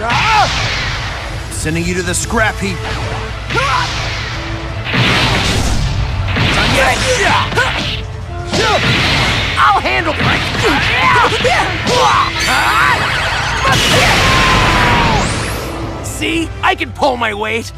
Ah! Sending you to the scrap heap. I'll handle it. Ah! See? I can pull my weight.